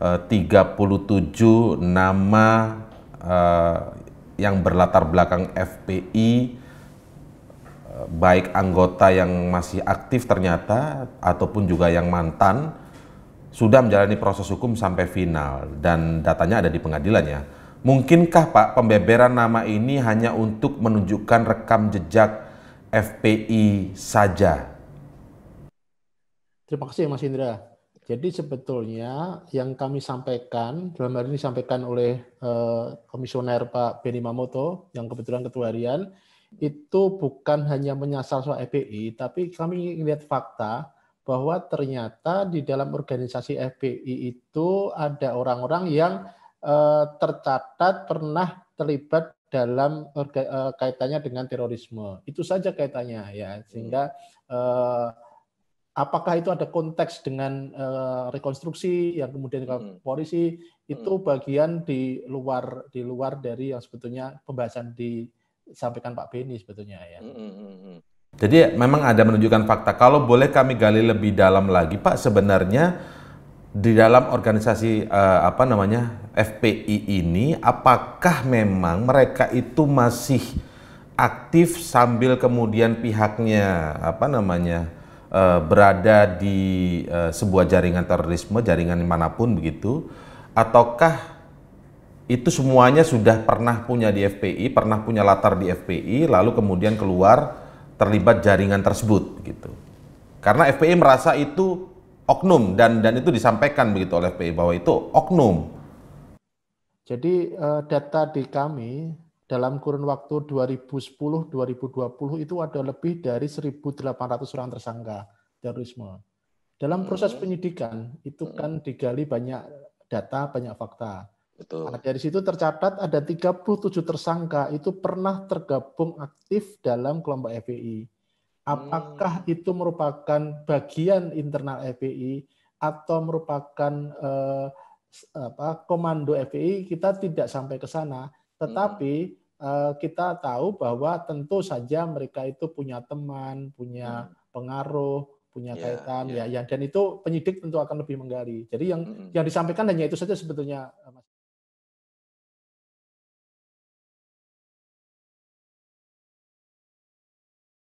uh, 37 nama uh, yang berlatar belakang FPI baik anggota yang masih aktif ternyata ataupun juga yang mantan sudah menjalani proses hukum sampai final dan datanya ada di pengadilan ya. Mungkinkah Pak pembeberan nama ini hanya untuk menunjukkan rekam jejak FPI saja? Terima kasih Mas Indra. Jadi sebetulnya yang kami sampaikan, dalam hal ini disampaikan oleh eh, Komisioner Pak Beni Mamoto, yang kebetulan Ketua Harian, itu bukan hanya menyasar soal FPI, tapi kami lihat fakta bahwa ternyata di dalam organisasi FPI itu ada orang-orang yang eh, tercatat pernah terlibat dalam eh, kaitannya dengan terorisme. Itu saja kaitannya ya, sehingga eh, apakah itu ada konteks dengan uh, rekonstruksi yang kemudian hmm. polisi itu hmm. bagian di luar di luar dari yang sebetulnya pembahasan disampaikan Pak Beni sebetulnya ya. Hmm, hmm. Jadi memang ada menunjukkan fakta. Kalau boleh kami gali lebih dalam lagi, Pak, sebenarnya di dalam organisasi uh, apa namanya FPI ini, apakah memang mereka itu masih aktif sambil kemudian pihaknya apa namanya uh, berada di uh, sebuah jaringan terorisme, jaringan mana pun begitu, ataukah itu semuanya sudah pernah punya di FPI, pernah punya latar di FPI, lalu kemudian keluar terlibat jaringan tersebut gitu. Karena FPI merasa itu oknum dan dan itu disampaikan begitu oleh FPI bahwa itu oknum. Jadi uh, data di kami dalam kurun waktu 2010-2020 itu ada lebih dari 1.800 orang tersangka terorisme. Dalam proses hmm. penyidikan itu hmm. kan digali banyak data, banyak fakta. Betul. Nah, dari situ tercatat ada 37 tersangka itu pernah tergabung aktif dalam kelompok FPI. Apakah hmm. itu merupakan bagian internal FPI atau merupakan eh, apa, komando FPI? Kita tidak sampai ke sana. Tetapi hmm. kita tahu bahwa tentu saja mereka itu punya teman, punya hmm. pengaruh, punya yeah, kaitan yeah. ya, ya dan itu penyidik tentu akan lebih menggali. Jadi yang hmm. yang disampaikan hanya itu saja sebetulnya